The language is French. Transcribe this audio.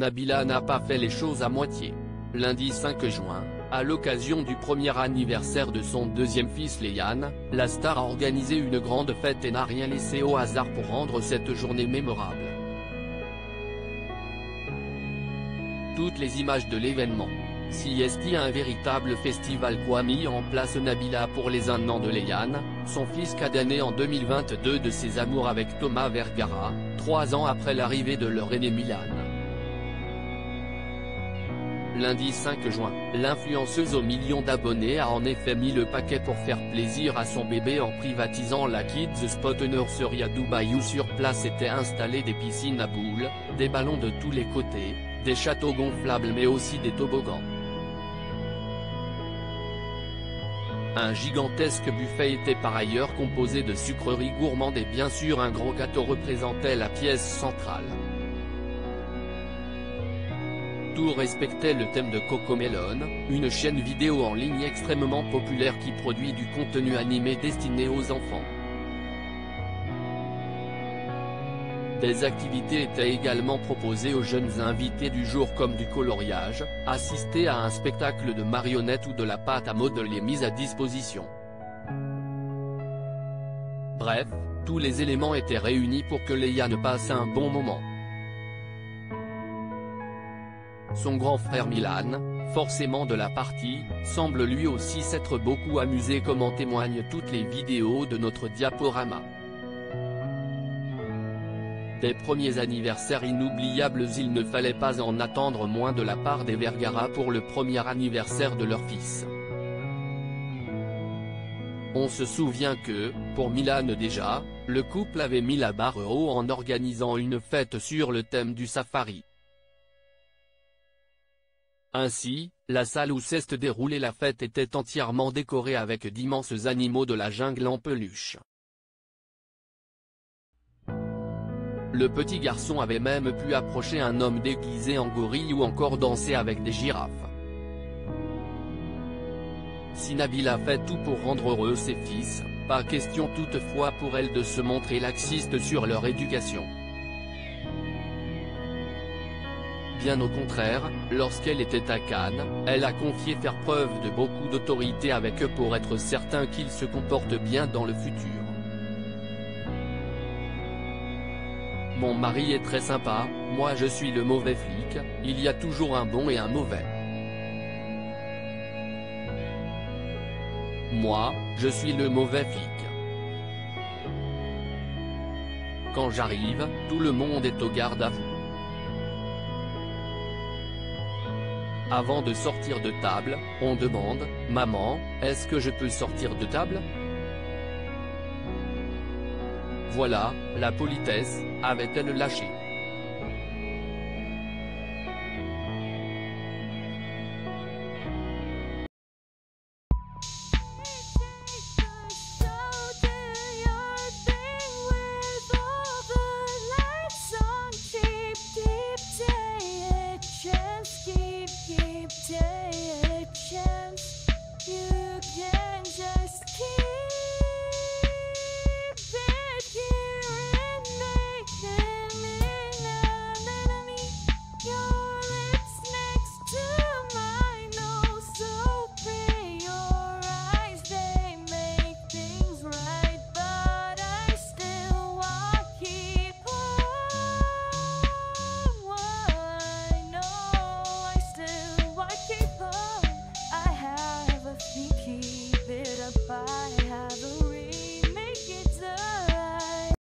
Nabila n'a pas fait les choses à moitié. Lundi 5 juin, à l'occasion du premier anniversaire de son deuxième fils Léane, la star a organisé une grande fête et n'a rien laissé au hasard pour rendre cette journée mémorable. Toutes les images de l'événement. Si est un véritable festival qu'a mis en place Nabila pour les un an de Léane, son fils cadet en 2022 de ses amours avec Thomas Vergara, trois ans après l'arrivée de leur aîné Milan. Lundi 5 juin, l'influenceuse aux millions d'abonnés a en effet mis le paquet pour faire plaisir à son bébé en privatisant la Kids Spot Nursery à Dubaï où sur place étaient installées des piscines à boules, des ballons de tous les côtés, des châteaux gonflables mais aussi des toboggans. Un gigantesque buffet était par ailleurs composé de sucreries gourmandes et bien sûr un gros gâteau représentait la pièce centrale. Tout respectait le thème de Cocomelon, une chaîne vidéo en ligne extrêmement populaire qui produit du contenu animé destiné aux enfants. Des activités étaient également proposées aux jeunes invités du jour comme du coloriage, assister à un spectacle de marionnettes ou de la pâte à modeler mise à disposition. Bref, tous les éléments étaient réunis pour que ne passe un bon moment. Son grand frère Milan, forcément de la partie, semble lui aussi s'être beaucoup amusé comme en témoignent toutes les vidéos de notre diaporama. Des premiers anniversaires inoubliables il ne fallait pas en attendre moins de la part des Vergara pour le premier anniversaire de leur fils. On se souvient que, pour Milan déjà, le couple avait mis la barre haut en organisant une fête sur le thème du safari. Ainsi, la salle où s'est déroulée la fête était entièrement décorée avec d'immenses animaux de la jungle en peluche. Le petit garçon avait même pu approcher un homme déguisé en gorille ou encore danser avec des girafes. Si Nabil a fait tout pour rendre heureux ses fils, pas question toutefois pour elle de se montrer laxiste sur leur éducation. Bien au contraire, lorsqu'elle était à Cannes, elle a confié faire preuve de beaucoup d'autorité avec eux pour être certain qu'ils se comportent bien dans le futur. Mon mari est très sympa, moi je suis le mauvais flic, il y a toujours un bon et un mauvais. Moi, je suis le mauvais flic. Quand j'arrive, tout le monde est au garde à vous. Avant de sortir de table, on demande, Maman, est-ce que je peux sortir de table? Voilà, la politesse, avait-elle lâché